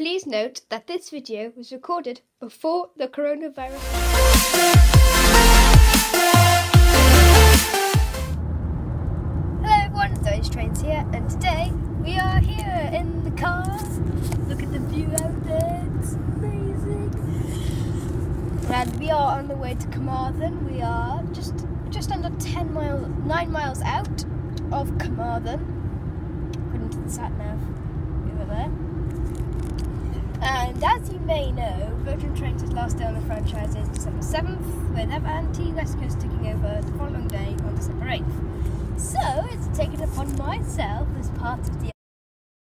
Please note that this video was recorded before the coronavirus. Hello everyone, Owain's Trains here, and today we are here in the car. Look at the view out there, it's amazing. And we are on the way to Carmarthen. We are just just under 10 miles, 9 miles out of Carmarthen, according to the sat nav over there. And as you may know, Virgin Trains' last day on the franchise is December 7th, with Avanti West Coast taking over the following day on December 8th. So it's taken upon myself as part of the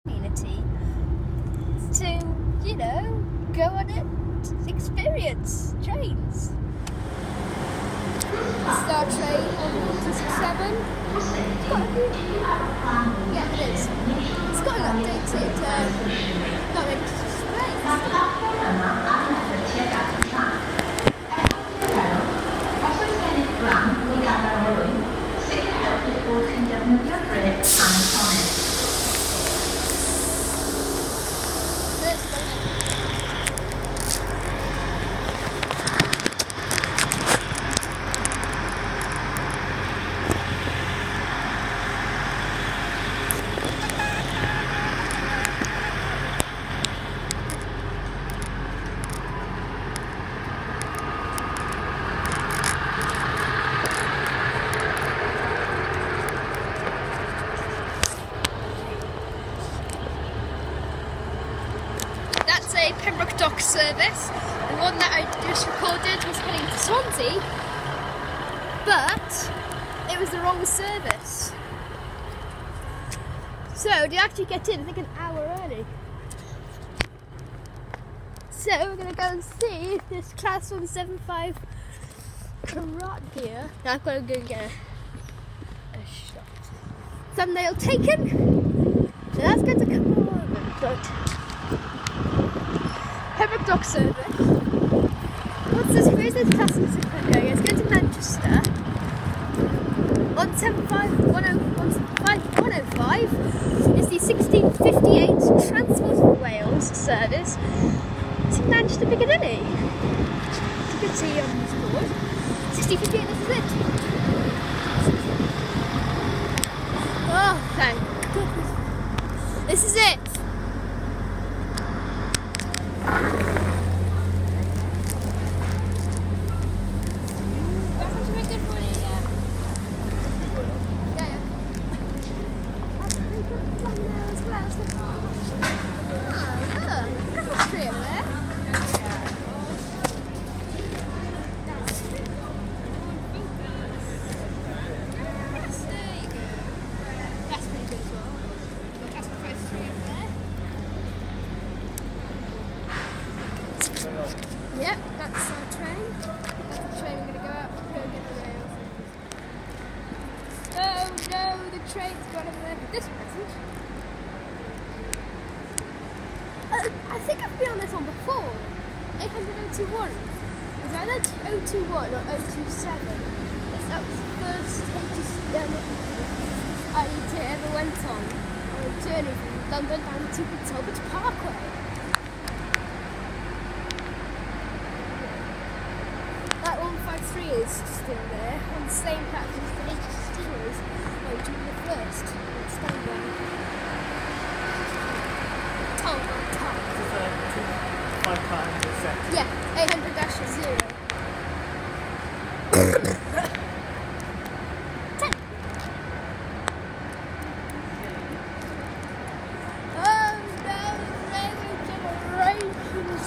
community to, you know, go on it, experience trains. Star Train on 167. Yeah, it is. It's got an updated, ほら。Pembroke Dock service. The one that I just recorded was heading to Swansea, but it was the wrong service. So to actually get in, I think an hour early. So we're gonna go and see this class 175 Karat here. Now I've got to go and get a, a shot. Thumbnail taken. So that's going to come on. But Pembroke Dock service. What's this? Where's this class is going? It's going to Manchester. 175 105 105 is the 1658 Transport for Wales service to Manchester Piccadilly. As you can see on this board, 1658, this is it. Oh, thank goodness. This is it. That's actually very good for you, yeah. Yeah, yeah. That's a pretty good one there as well. So- Ah, look. Christmas tree over there. Yes, there you go. That's pretty good as well. That's the Christmas tree over there. Yep, that's our train. That's the train we're gonna go out go get the rails. Oh no, the train's gone over there this present. Uh, I think I've been on this one before. 800 Is either 021 or 027. It's that first um, I ever went on on a journey from London down to the Talbot Parkway. That 153 is still there, on the same platform as the HST is on June the 1st. It's down there. Top, top. Five times second. Yeah, 800 dash 0. Ten. Oh no, railway generations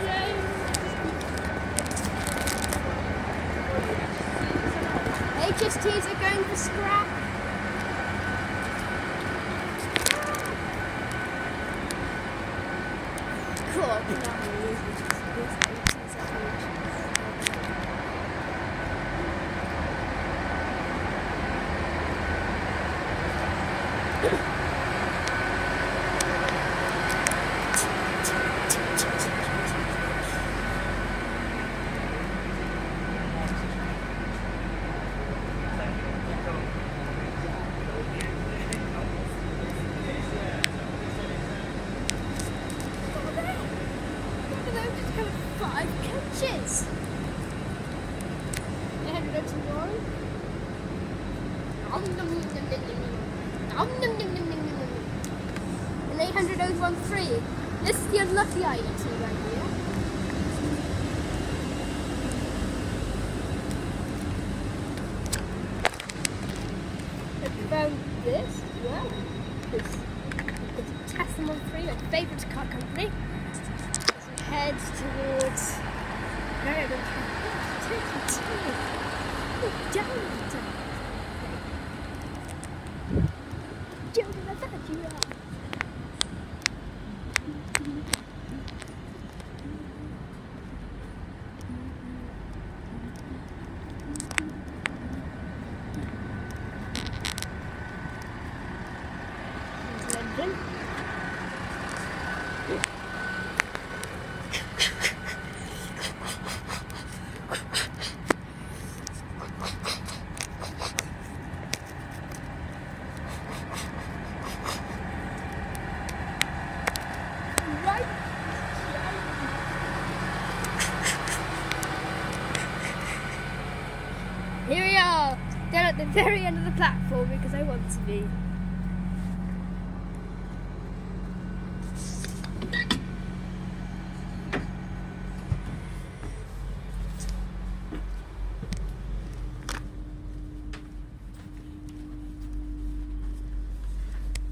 change. HSTs are going for scrap. Cool. And 801 free. This is the unlucky item right here. I this well. It's, it's a Tesla 3, my favourite car company. Towards. No, take it down. Down to the factory. London. Right. Here we are, down at the very end of the platform because I want to be.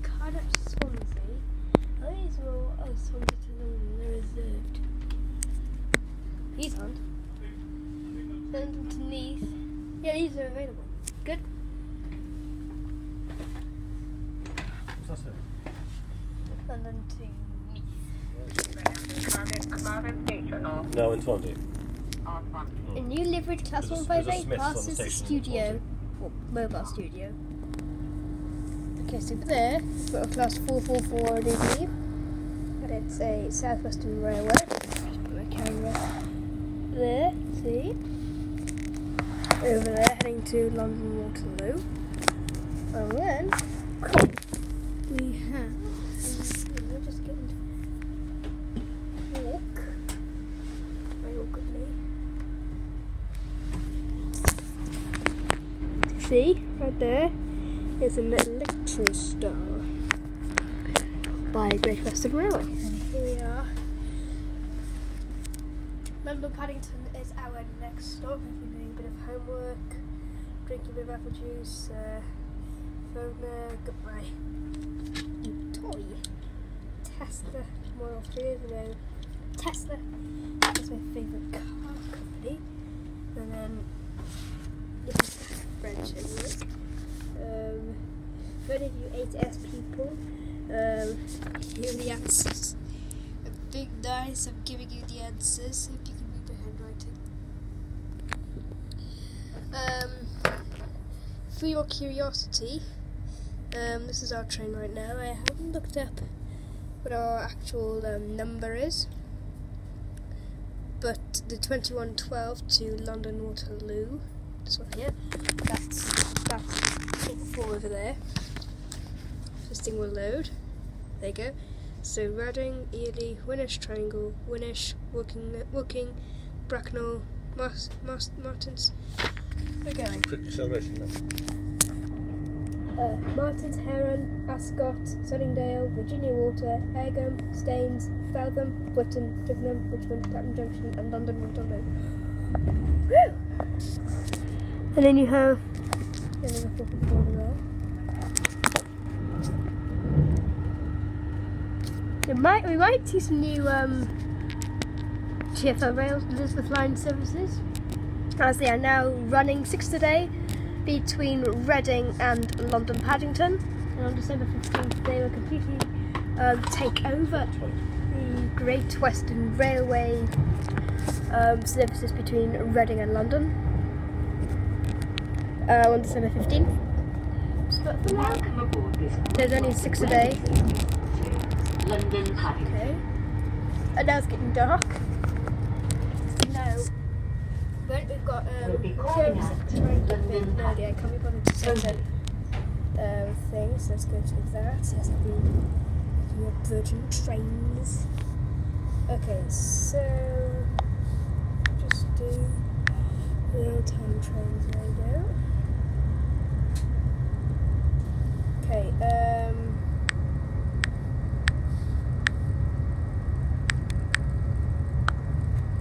Card up to Swansea. Oh, these are all oh, Swansea to London. They're reserved. These aren't. London to Neath. Yeah, these are available. Good. That's it. London to Neath. No, in Swansea. Hmm. A new liveried class There's a- there's a 158 Smiths on the passes the studio. or mobile studio. Okay, so there, we've got a class 444 already leave. And it's a Southwestern Railway. Just put my camera there, see? Over there, heading to London Waterloo. And then, we See, right there is an Electrostar by Great Western Railway. And here we are. London Paddington is our next stop. We've been doing a bit of homework, drinking a bit of apple juice, phone, uh, my new toy. Tesla Model 3, you know, Tesla is my favourite car company. And then French anyway. Um, for any of you 8S people, um, here are the answers. A big dice, I'm giving you the answers if you can read the handwriting. Um, for your curiosity, um, this is our train right now. I haven't looked up what our actual um, number is, but the 2112 to London Waterloo, this one here, that's that's four over there. This thing will load. There you go. So Reading, Earley, Winnersh Triangle, Winnersh, Woking, Woking, Bracknell, Mas, Mas, Martins. We're going. Quick acceleration now. Uh, Martins, Heron, Ascot, Sunningdale, Virginia Water, Egham, Staines, Feltham, Whitton, Twickenham, Richmond, Clapham Junction, and London Waterloo. Woo! And then you have. There might we might see some new um, TfL Rail Elizabeth Line services as they are now running six a day between Reading and London Paddington. And on December 15th, they will completely um, take over the Great Western Railway um, services between Reading and London uh, on December 15th. But for now, there's only six a day. London Okay. And now it's getting dark. No. But we've got um We'll be here's calling a out train London bit earlier. Can't be bothered to send them um, things. Let's go to that. Yes, I've been looking at Virgin trains. Okay, so just do real time trains radio. Okay, um.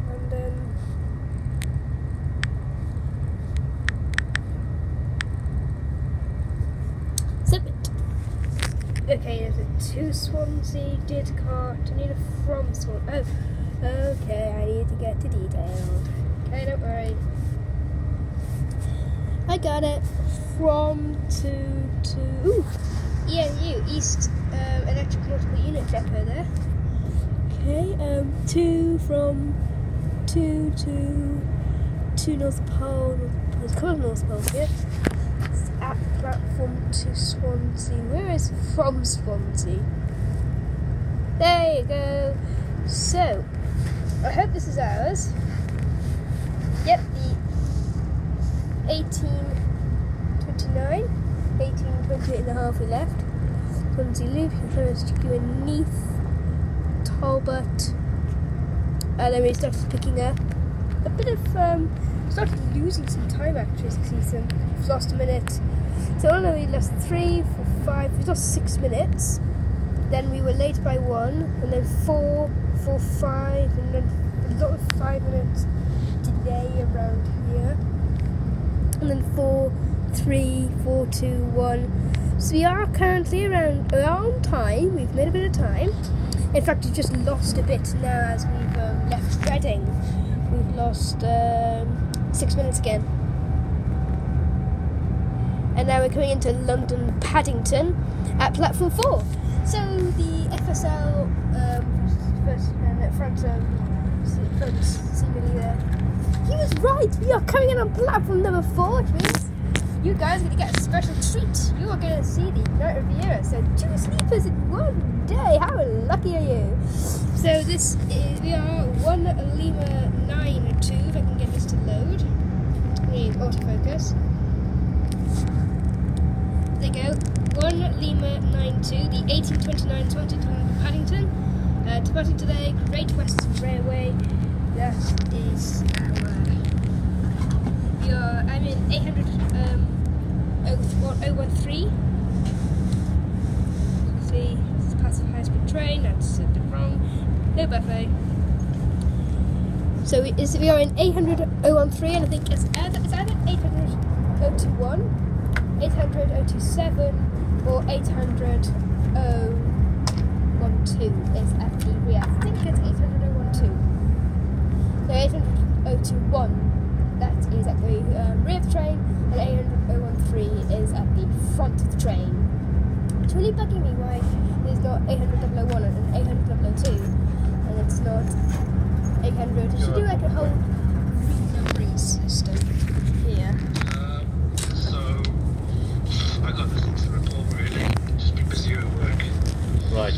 London. Zip it. Okay, there's a to Swansea, Didcot, I need a from Swansea. Oh, okay, I need to get to detailed. Okay, don't worry. I got it. From to to ooh, EMU East um, Electric Multiple Unit Depot there. Okay, um, to from to to to North Pole. It's called North Pole here. It's at platform to Swansea. Where is from Swansea? There you go. So, I hope this is ours. Yep, the 1829, 1828 and a half we left. Swansea Loop, first to go in Neath, Talbot, and then we started picking up a bit of, um, started losing some time actually, see, some, we've lost a minute. So, know we lost three, four, five, we lost six minutes. Then we were late by one, and then four, four, five, and then a lot of five minutes today around here. And then four, three, four, two, one. So we are currently around around time. We've made a bit of time. In fact, we've just lost a bit now as we've um, left Reading. We've lost um, six minutes again. And now we're coming into London Paddington at platform four. So the FSL um, first uh, front um, front seemingly there. Right. We are coming in on platform number four, which means you guys are going to get a special treat. You are going to see the Night Riviera. So two sleepers in one day. How lucky are you? So this is we are one Lima nine two. If I can get this to load. Need autofocus. There you go. One Lima nine two. The eighteen twenty nine twenty to Paddington. Uh, departing today, Great Western Railway. That is. We are. I'm in eight hundred um, 013. See, it's a passive high speed train. That's a bit wrong. No buffet. So we, is, we are in 800 013, and I think it's either, it's either 800 021, 800 027, or 800 012 is the rear. I think it's 800 012. So 800 021, that is at the um, rear of the train, and 800 is at the front of the train. It's really bugging me why there's not 800 001 and 800 002, and it's not 800. You should do like a whole numbering system here. Um, so, I got nothing to report really. Just been busy at work. Right.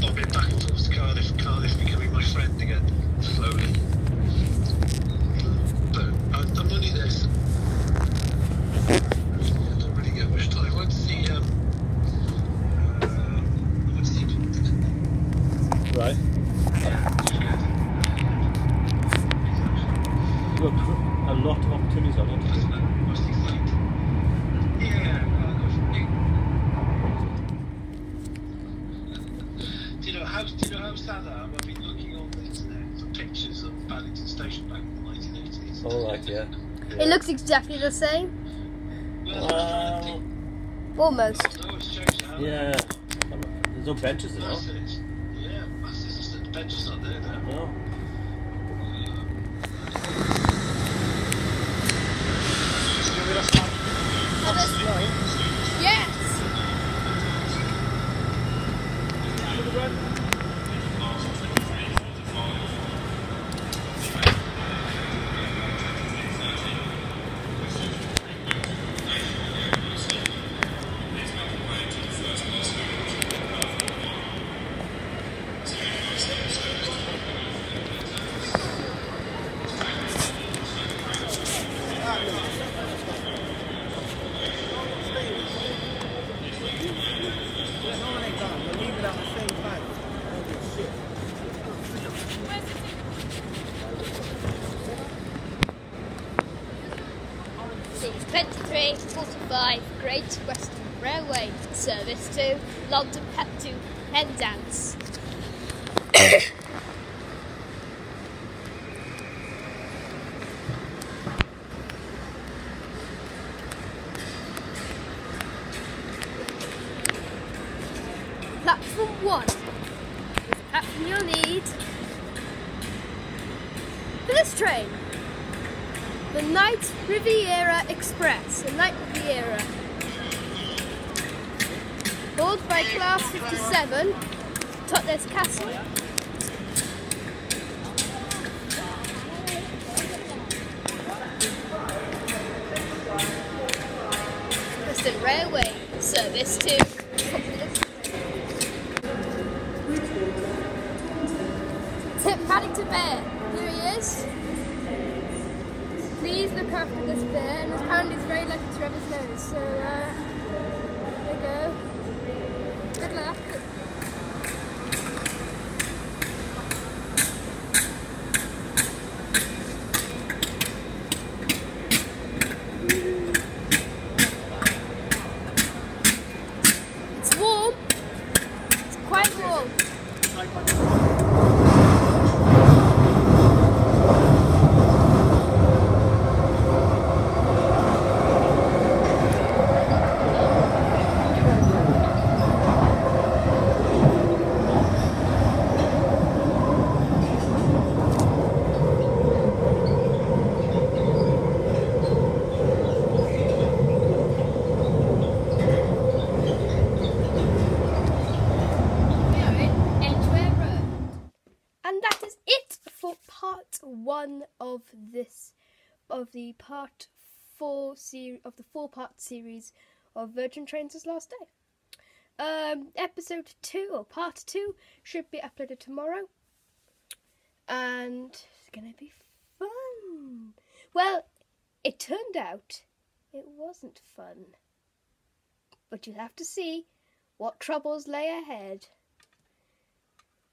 Bobbing back and forth to Cardiff. Cardiff becoming my friend again, slowly. But I'm, I'm only there. s- I don't really get much time. I went to see. Um, uh, I went to see. Right. You have a lot of opportunities on it. What's the site? Yeah, uh, Do you know how do you know how sad I am? I've been looking on the internet for pictures of Paddington Station back in the 1980s. All right, yeah. It looks exactly the same. Well, Almost. No, it's changed now. yeah. There's no benches, you know. Masses. Yeah, masses. Just the benches not there now. No. Service to London Pet to dance. Platform 1 is the platform you'll need for this train. The Night Riviera Express, the Night Riviera. Hauled by Class 57, Totnes Castle. Western Railway service to Tip Paddington Bear. Here he is. Please look after this bear, and apparently it's very lucky to have his nose. So, uh, there you go. Good luck. It's warm. It's quite warm. We are in Edgware Road. And that is it for part one of this, of the part four series of the four-part series of Virgin Trains' Last Day. Um, episode two or part two should be uploaded tomorrow, and it's gonna be fun. Well, it turned out it wasn't fun, but you'll have to see what troubles lay ahead